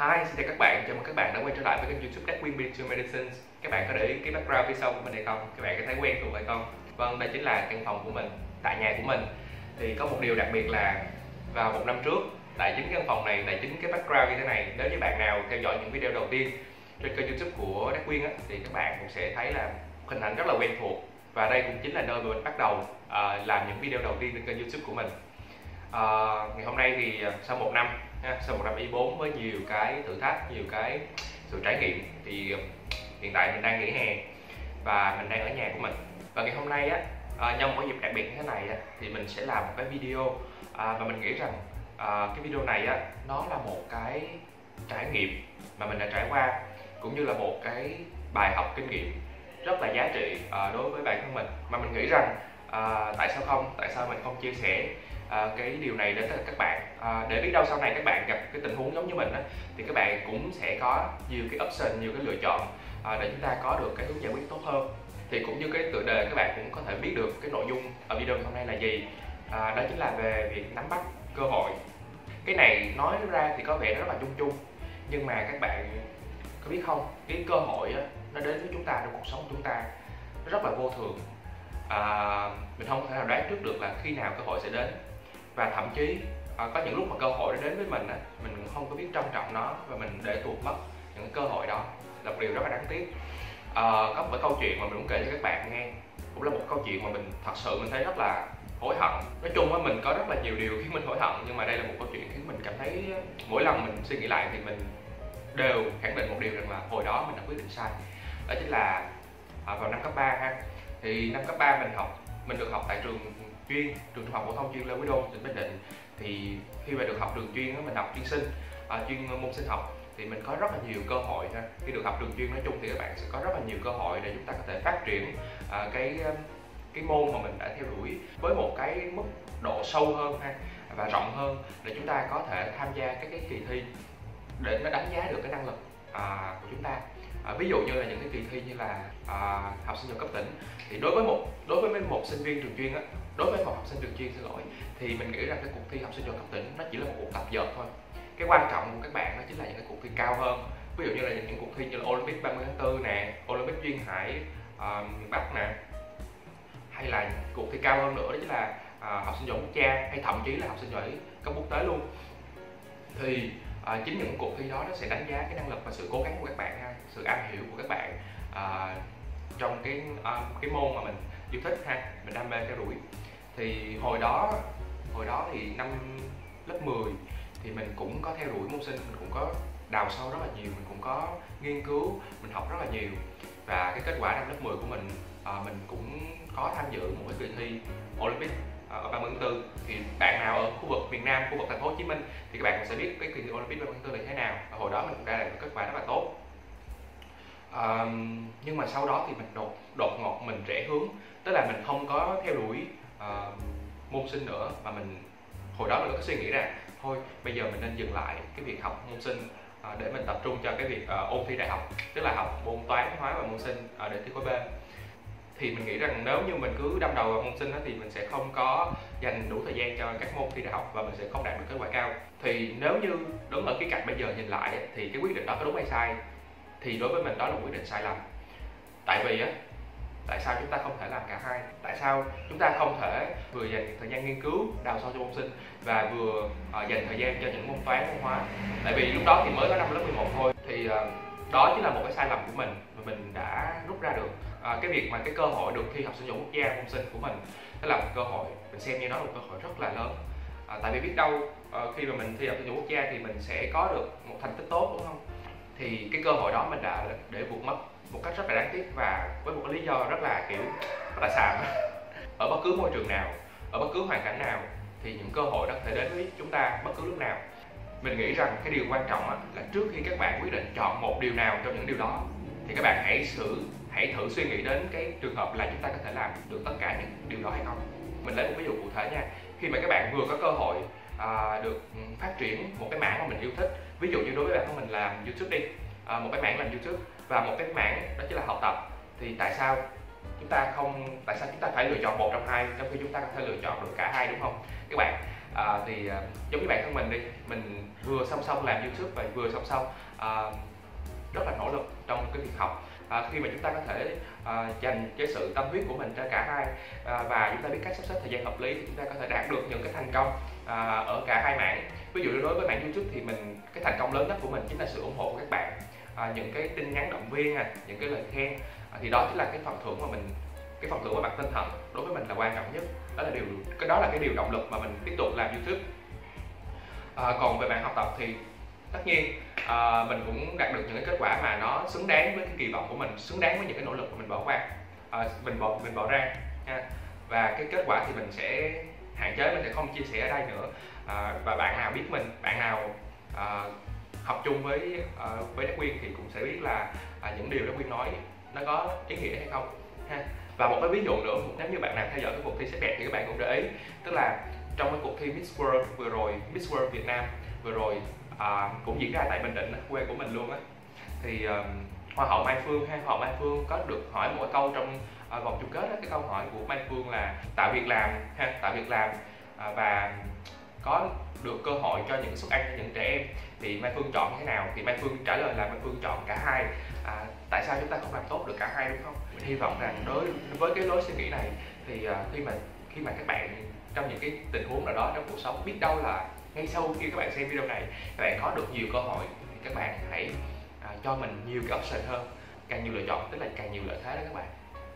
Hi, xin chào các bạn, chào mừng các bạn đã quay trở lại với kênh youtube Darwin Medical Medicine Các bạn có để ý cái background phía sau của mình hay không? Các bạn có thấy quen thuộc hay không? Vâng, đây chính là căn phòng của mình, tại nhà của mình. Thì có một điều đặc biệt là vào một năm trước Tại chính căn phòng này, tại chính cái background như thế này. Nếu như bạn nào theo dõi những video đầu tiên trên kênh youtube của Darwin á, Thì các bạn cũng sẽ thấy là hình ảnh rất là quen thuộc. Và đây cũng chính là nơi mà mình bắt đầu uh, làm những video đầu tiên trên kênh youtube của mình. Uh, Ngày hôm nay thì à, sau một năm ha, sau một năm y 4 với nhiều cái thử thách nhiều cái sự trải nghiệm. Thì um, hiện tại mình đang nghỉ hè và mình đang ở nhà của mình. Và ngày hôm nay á à, nhân một dịp đặc biệt như thế này á, thì mình sẽ làm một cái video à, và mình nghĩ rằng à, cái video này á nó là một cái trải nghiệm mà mình đã trải qua cũng như là một cái bài học kinh nghiệm rất là giá trị à, đối với bản thân mình. Mà mình nghĩ rằng à, tại sao không tại sao mình không chia sẻ à, cái điều này đến các bạn. À, để biết đâu sau này các bạn gặp cái tình huống giống như mình á, thì các bạn cũng sẽ có nhiều cái option nhiều cái lựa chọn à, để chúng ta có được cái hướng giải quyết tốt hơn. Thì cũng như cái tựa đề các bạn cũng có thể biết được cái nội dung ở video hôm nay là gì. À, đó chính là về việc nắm bắt cơ hội. Cái này nói ra thì có vẻ rất là chung chung nhưng mà các bạn có biết không cái cơ hội á, nó đến với chúng ta trong cuộc sống của chúng ta nó rất là vô thường. À, mình không thể nào đoán trước được là khi nào cơ hội sẽ đến và thậm chí ờ, có những lúc mà cơ hội nó đến với mình á mình cũng không có biết trân trọng nó và mình để tuột mất những cơ hội đó. Là một điều rất là đáng tiếc. À, có một câu chuyện mà mình muốn kể cho các bạn nghe. Cũng là một câu chuyện mà mình thật sự mình thấy rất là hối hận. Nói chung á mình có rất là nhiều điều khiến mình hối hận nhưng mà đây là một câu chuyện khiến mình cảm thấy mỗi lần mình suy nghĩ lại thì mình đều khẳng định một điều rằng là hồi đó mình đã quyết định sai. Đó chính là à, vào năm cấp 3 ha thì năm cấp 3 mình học mình được học tại trường chuyên trường trung học phổ thông chuyên Lê Quý Đôn tỉnh Bình Định thì khi mà được học trường chuyên mình học chuyên sinh à, chuyên môn sinh học thì mình có rất là nhiều cơ hội ha. Khi được học trường chuyên nói chung thì các bạn sẽ có rất là nhiều cơ hội để chúng ta có thể phát triển à, cái um, cái môn mà mình đã theo đuổi với một cái mức độ sâu hơn ha và rộng hơn để chúng ta có thể tham gia các cái kỳ thi để nó đánh giá được cái năng lực à, của chúng ta à, ví dụ như là những cái kỳ thi như là à, học sinh giỏi cấp tỉnh thì đối với một đối với một sinh viên trường chuyên á đối với một học sinh trường chuyên xin lỗi thì mình nghĩ rằng cái cuộc thi học sinh giỏi cấp tỉnh nó chỉ là một cuộc tập dượt thôi. Cái quan trọng của các bạn đó chính là những cái cuộc thi cao hơn. Ví dụ như là những cuộc thi như là Olympic 30 tháng 4 nè Olympic duyên hải à, miền Bắc nè. Hay là cuộc thi cao hơn nữa đó chính là à, học sinh giỏi quốc gia hay thậm chí là học sinh giỏi cấp quốc tế luôn. Thì à, chính những cuộc thi đó nó sẽ đánh giá cái năng lực và sự cố gắng của các bạn ha sự am hiểu của các bạn à, trong cái à, cái môn mà mình yêu thích ha mình đam mê theo đuổi. Thì hồi đó hồi đó thì năm lớp 10 thì mình cũng có theo đuổi môn sinh mình cũng có đào sâu rất là nhiều mình cũng có nghiên cứu mình học rất là nhiều. Và cái kết quả năm lớp 10 của mình à, mình cũng có tham dự một cái kỳ thi Olympic. Ờ, ở 34 thì bạn nào ở khu vực miền Nam, khu vực thành phố Hồ Chí Minh thì các bạn cũng sẽ biết cái kỳ thi Olympic 34 là thế nào. Và hồi đó mình cũng đã đạt được kết quả rất là tốt. À, nhưng mà sau đó thì mình đột đột ngột mình rẽ hướng. Tức là mình không có theo đuổi uh, môn sinh nữa. Mà mình hồi đó mình có suy nghĩ rằng thôi bây giờ mình nên dừng lại cái việc học môn sinh uh, để mình tập trung cho cái việc uh, ôn thi đại học. Tức là học môn toán hóa và môn sinh uh, để thi khối B thì mình nghĩ rằng nếu như mình cứ đâm đầu vào môn sinh đó, thì mình sẽ không có dành đủ thời gian cho các môn thi đại học và mình sẽ không đạt được kết quả cao. Thì nếu như đứng ở cái cạnh bây giờ nhìn lại thì cái quyết định đó có đúng hay sai? Thì đối với mình đó là một quyết định sai lầm. Tại vì á tại sao chúng ta không thể làm cả hai? Tại sao chúng ta không thể vừa dành thời gian nghiên cứu đào sâu cho môn sinh và vừa uh, dành thời gian cho những môn toán môn hóa? Tại vì lúc đó thì mới có năm lớp 11 thôi. Thì uh, đó chính là một cái sai lầm của mình mà mình đã rút ra được à, cái việc mà cái cơ hội được thi học sinh giỏi quốc gia môn sinh của mình đó là một cơ hội mình xem như nó là một cơ hội rất là lớn. À, tại vì biết đâu à, khi mà mình thi học sinh giỏi quốc gia thì mình sẽ có được một thành tích tốt đúng không? Thì cái cơ hội đó mình đã để vụt mất một cách rất là đáng tiếc và với một cái lý do rất là kiểu rất là xàm. Ở bất cứ môi trường nào ở bất cứ hoàn cảnh nào thì những cơ hội đó có thể đến với chúng ta bất cứ lúc nào. Mình nghĩ rằng cái điều quan trọng là trước khi các bạn quyết định chọn một điều nào trong những điều đó thì các bạn hãy thử hãy thử suy nghĩ đến cái trường hợp là chúng ta có thể làm được tất cả những điều đó hay không? Mình lấy một ví dụ cụ thể nha. Khi mà các bạn vừa có cơ hội à, được phát triển một cái mảng mà mình yêu thích ví dụ như đối với bạn thân mình làm youtube đi. À, một cái mảng làm youtube và một cái mảng đó chính là học tập thì tại sao chúng ta không tại sao chúng ta phải lựa chọn một trong hai trong khi chúng ta có thể lựa chọn được cả hai đúng không? Các bạn à, thì à, giống như bản thân mình đi mình vừa song song làm youtube và vừa song song à, rất là nỗ lực trong cái việc học à, khi mà chúng ta có thể à, dành cái sự tâm huyết của mình cho cả hai à, và chúng ta biết cách sắp xếp thời gian hợp lý thì chúng ta có thể đạt được những cái thành công à, ở cả hai mảng. Ví dụ đối với mạng youtube thì mình cái thành công lớn nhất của mình chính là sự ủng hộ của các bạn. À, những cái tin nhắn động viên à, những cái lời khen à, thì đó chính là cái phần thưởng mà mình cái phần thưởng về mặt tinh thần đối với mình là quan trọng nhất. Đó là điều cái đó là cái điều động lực mà mình tiếp tục làm youtube. À, còn về bạn học tập thì tất nhiên à, mình cũng đạt được những cái kết quả mà nó xứng đáng với cái kỳ vọng của mình xứng đáng với những cái nỗ lực mà mình bỏ qua. À, mình bỏ mình bỏ ra ha. và cái kết quả thì mình sẽ hạn chế mình sẽ không chia sẻ ở đây nữa. À, và bạn nào biết mình bạn nào à, học chung với à, với Đắc Quyên thì cũng sẽ biết là à, những điều Đắc Quyên nói nó có ý nghĩa hay không ha. Và một cái ví dụ nữa nếu như bạn nào theo dõi cái cuộc thi sắc đẹp thì các bạn cũng để ý tức là trong cái cuộc thi Miss World vừa rồi Miss World Việt Nam vừa rồi à, cũng diễn ra tại Bình Định quê của mình luôn á. Thì um, hoa hậu Mai Phương hay hoa hậu Mai Phương có được hỏi mỗi câu trong uh, vòng chung kết đó, cái câu hỏi của Mai Phương là tạo việc làm ha tạo việc làm. Uh, và có được cơ hội cho những suất ăn cho những trẻ em. Thì Mai Phương chọn thế nào? Thì Mai Phương trả lời là Mai Phương chọn cả hai. À, tại sao chúng ta không làm tốt được cả hai đúng không? Mình hy vọng rằng đối với cái lối suy nghĩ này thì uh, khi mà khi mà các bạn trong những cái tình huống nào đó trong cuộc sống biết đâu là ngay sau khi các bạn xem video này các bạn có được nhiều cơ hội thì các bạn hãy à, cho mình nhiều cái option hơn càng nhiều lựa chọn tức là càng nhiều lợi thế đó các bạn.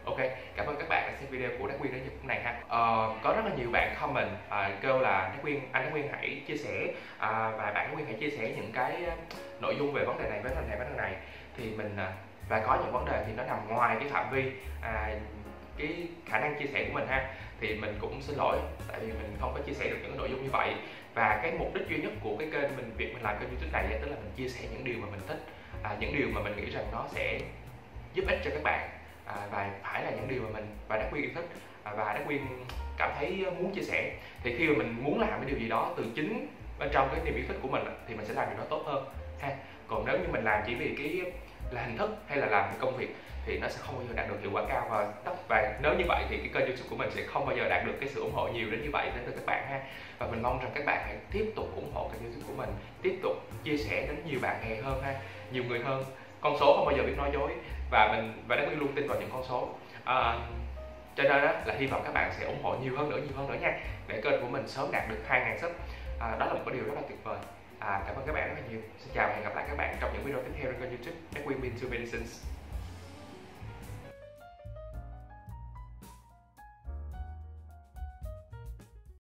Ok cảm ơn các bạn đã xem video của đắc quyên đến lúc này ha. Ờ, có rất là nhiều bạn comment à, kêu là đắc quyên anh đắc quyên hãy chia sẻ à, và bạn đắc quyên hãy chia sẻ những cái à, nội dung về vấn đề này vấn đề này vấn đề này. Thì mình à, và có những vấn đề thì nó nằm ngoài cái phạm vi à, cái khả năng chia sẻ của mình ha thì mình cũng xin lỗi tại vì mình không có chia sẻ được những nội dung như vậy. Và cái mục đích duy nhất của cái kênh mình việc mình làm kênh youtube này tức là mình chia sẻ những điều mà mình thích à, những điều mà mình nghĩ rằng nó sẽ giúp ích cho các bạn à, và phải là những điều mà mình và đắc quyên yêu thích à, và đắc quyên cảm thấy muốn chia sẻ. Thì khi mà mình muốn làm cái điều gì đó từ chính bên trong cái niềm yêu thích của mình thì mình sẽ làm điều đó tốt hơn ha. Còn nếu như mình làm chỉ vì cái là hình thức hay là làm công việc thì nó sẽ không bao giờ đạt được hiệu quả cao. Và tất và nếu như vậy thì cái kênh youtube của mình sẽ không bao giờ đạt được cái sự ủng hộ nhiều đến như vậy đến từ các bạn ha. Và mình mong rằng các bạn hãy tiếp tục ủng hộ kênh youtube của mình tiếp tục chia sẻ đến nhiều bạn bè hơn ha nhiều người hơn. Con số không bao giờ biết nói dối và mình và đáng luôn tin vào những con số. À, cho nên đó là hy vọng các bạn sẽ ủng hộ nhiều hơn nữa nhiều hơn nữa nha. Để kênh của mình sớm đạt được 2.000 sub. À, đó là một cái điều rất là tuyệt vời à, cảm ơn các bạn rất là nhiều. Xin chào và hẹn gặp lại các bạn trong những video tiếp theo trên kênh youtube Equine Bin Medicines.